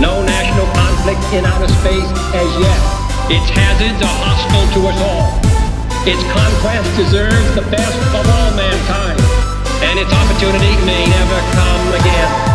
no national conflict in outer space as yet. Its hazards are hostile to us all. Its conquest deserves the best of all mankind, and its opportunity may never come again.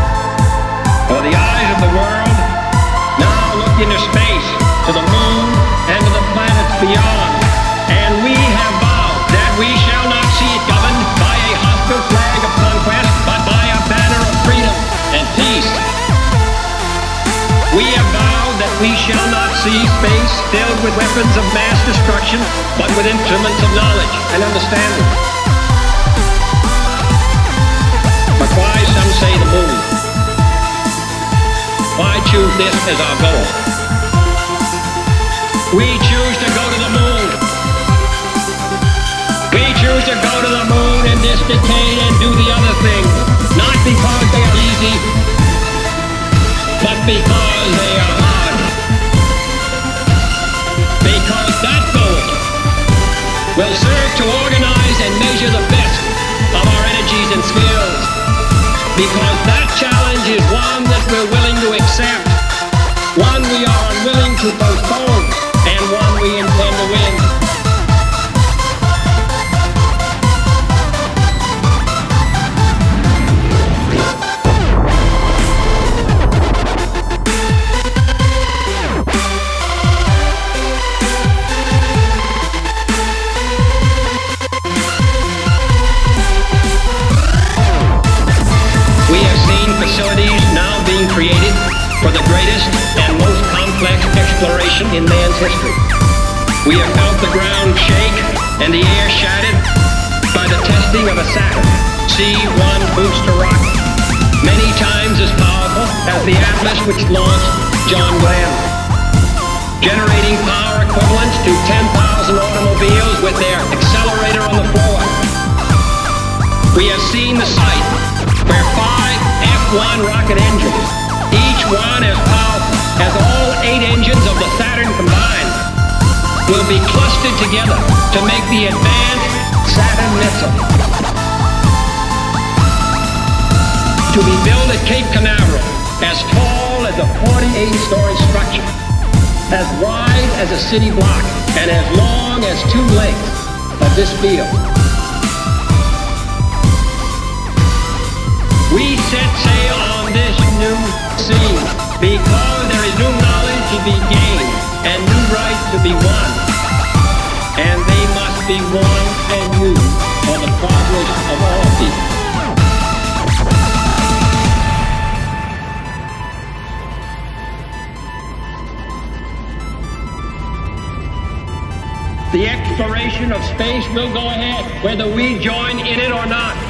See space filled with weapons of mass destruction, but with instruments of knowledge and understanding. But why some say the moon? Why choose this as our goal? We choose to go to the moon. We choose to go to the moon in this decade and do the other things, not because they are easy, but because they are measure the best of our energies and skills. Because exploration in man's history. We have felt the ground shake and the air shattered by the testing of a Saturn C-1 booster rocket, many times as powerful as the Atlas which launched John Glenn, generating power equivalent to 10,000 automobiles with their accelerator on the floor. We have seen the site where five F-1 rocket engines, each one as powerful as all eight engines of the Saturn combined, will be clustered together to make the advanced Saturn missile. To be built at Cape Canaveral, as tall as a 48-story structure, as wide as a city block, and as long as two lengths of this field. We set sail on this new scene because there is new knowledge to be gained and new rights to be won. And they must be won and used for the progress of all people. The exploration of space will go ahead, whether we join in it or not.